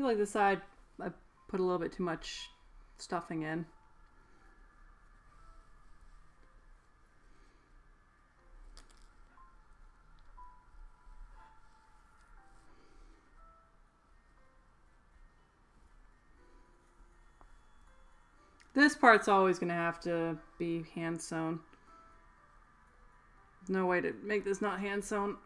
feel like the side I put a little bit too much stuffing in. This part's always going to have to be hand sewn. No way to make this not hand sewn.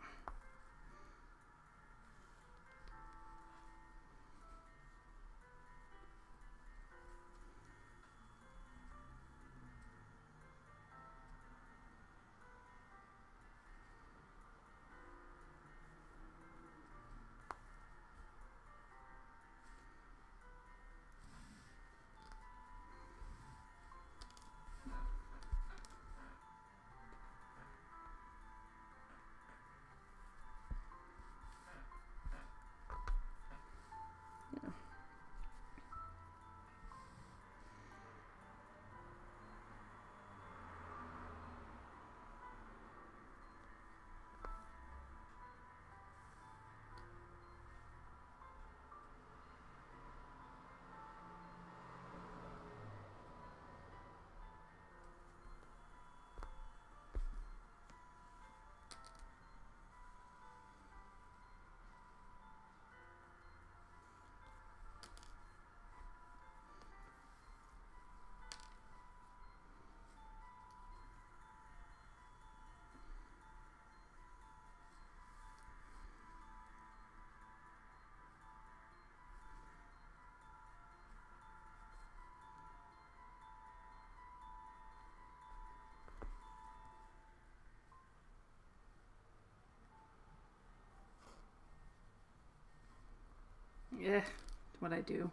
It's what I do.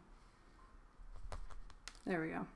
There we go.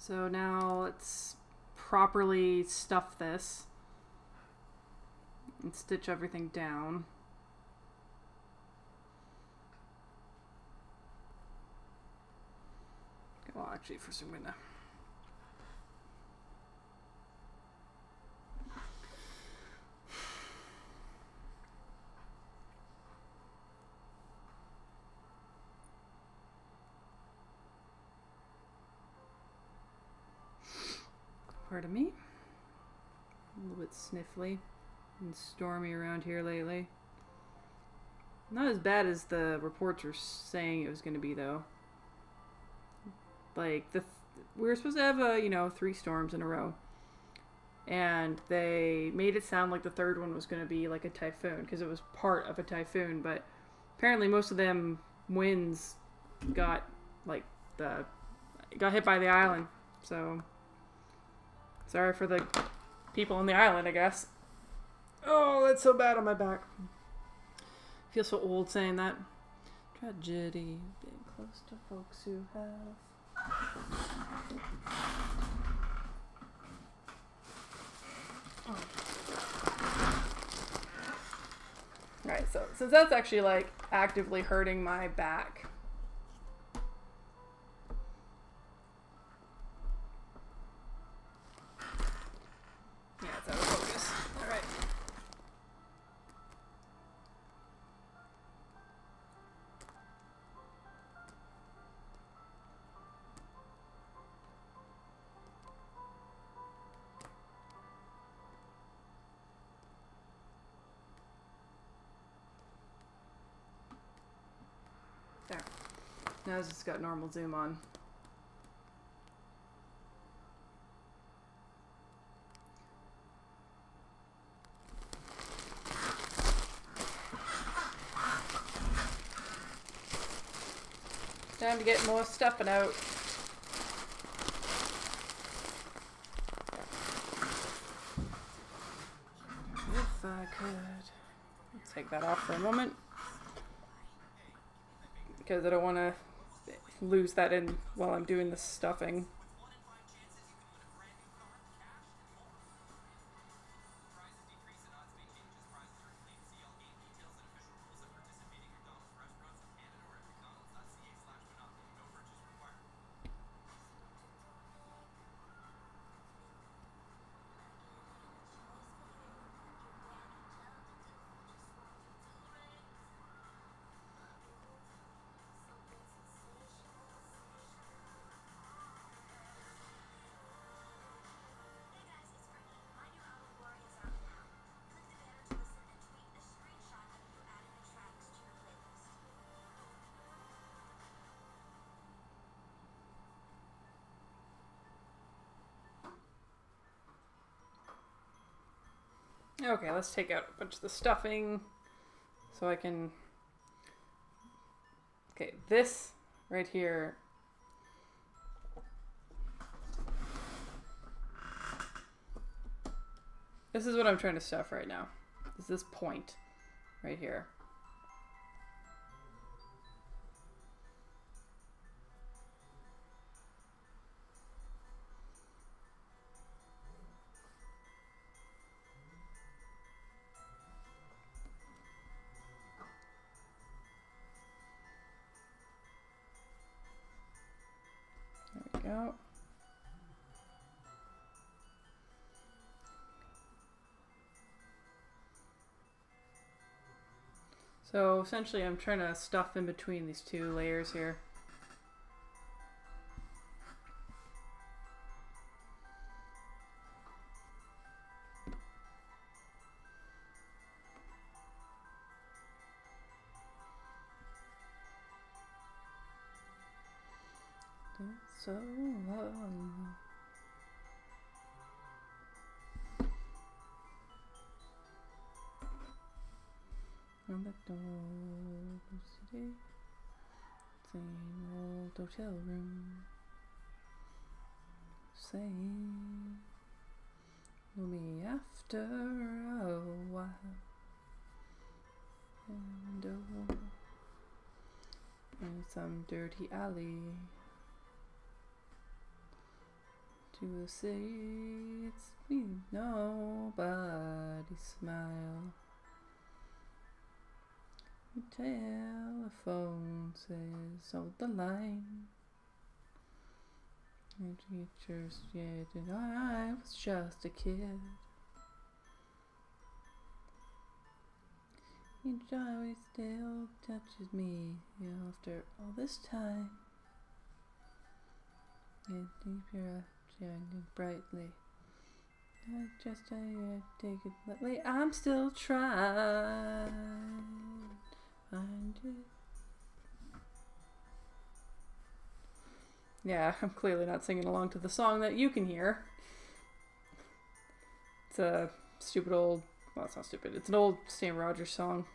So now let's properly stuff this and stitch everything down. Well, actually, first I'm gonna. Pardon me. A and stormy around here lately. Not as bad as the reports were saying it was going to be, though. Like the, th- we were supposed to have, a, you know, three storms in a row, and they made it sound like the third one was going to be like a typhoon because it was part of a typhoon, but apparently most of them winds got like the got hit by the island. So sorry for the people on the island, I guess. Oh, that's so bad on my back. I feel so old saying that. Tragedy, being close to folks who have. Right, so since that's actually like actively hurting my back. There. Now it's just got normal zoom on. Time to get more stuffing out. If I could. Take that off for a moment because I don't want to lose that in while I'm doing the stuffing. Okay, let's take out a bunch of the stuffing so I can. Okay, this right here. This is what I'm trying to stuff right now. Is this point right here. So essentially I'm trying to stuff in between these two layers here. So long. On the door of the city, same old hotel room, saying we'll be after a while. And oh, in some dirty alley to say it's me, nobody smile. The telephone says hold the line. And teachers said that I was just a kid. Each always still touches me after all this time. And deep eyes shining brightly. I just I take it lightly. I'm still trying. Find it. Yeah, I'm clearly not singing along to the song that you can hear. It's a stupid old. Well, it's not stupid. It's an old Sam Rogers song.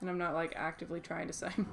And I'm not like actively trying to sing.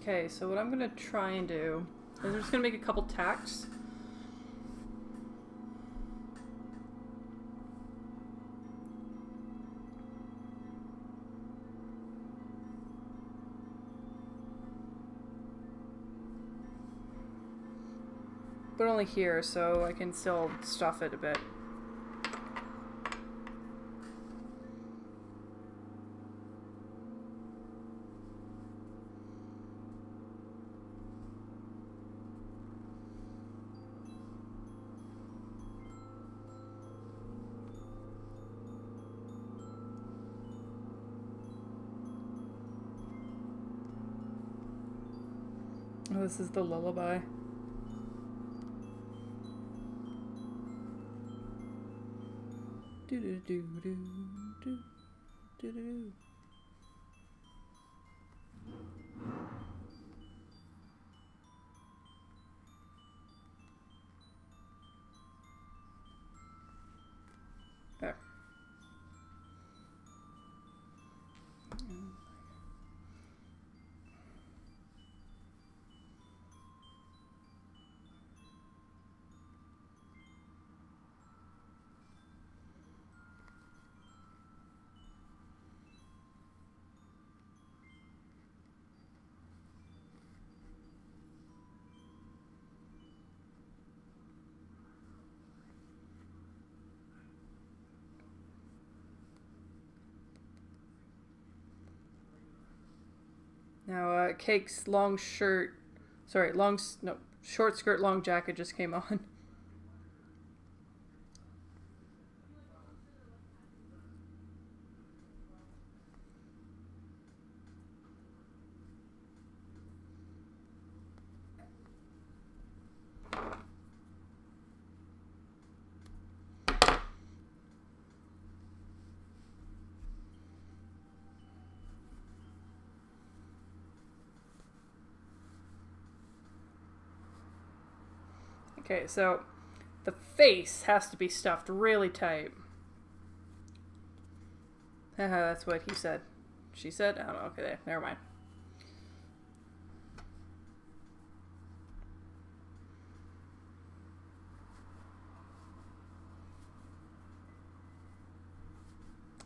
Okay, so what I'm gonna try and do is I'm just gonna make a couple tacks. But only here, so I can still stuff it a bit. This is the lullaby. Do do do do do do do. Now, uh, Cake's long shirt, sorry, long, no, short skirt, long jacket just came on. Okay, so the face has to be stuffed really tight. That's what he said. She said? I don't know. Okay, there. Never mind.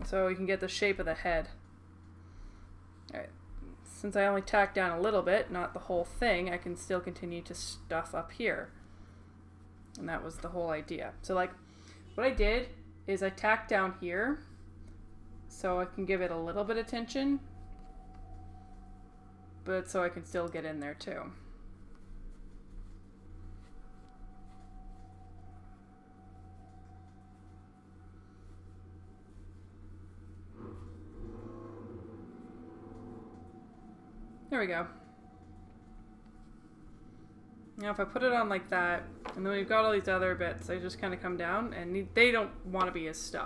So you can get the shape of the head. Alright. Since I only tacked down a little bit, not the whole thing, I can still continue to stuff up here. And that was the whole idea. So like what I did is I tacked down here so I can give it a little bit of tension, but so I can still get in there too. There we go. Now if I put it on like that, and then we've got all these other bits, they just kind of come down, and they don't want to be as stuffed.